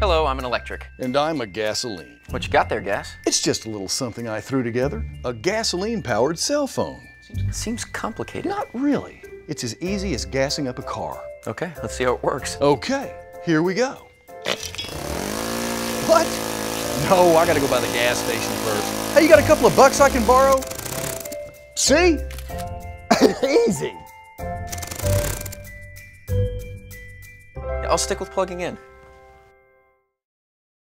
Hello, I'm an electric. And I'm a gasoline. What you got there, Gas? It's just a little something I threw together. A gasoline-powered cell phone. Seems complicated. Not really. It's as easy as gassing up a car. Okay, let's see how it works. Okay, here we go. What? No, I gotta go by the gas station first. Hey, you got a couple of bucks I can borrow? See? Easy. I'll stick with plugging in.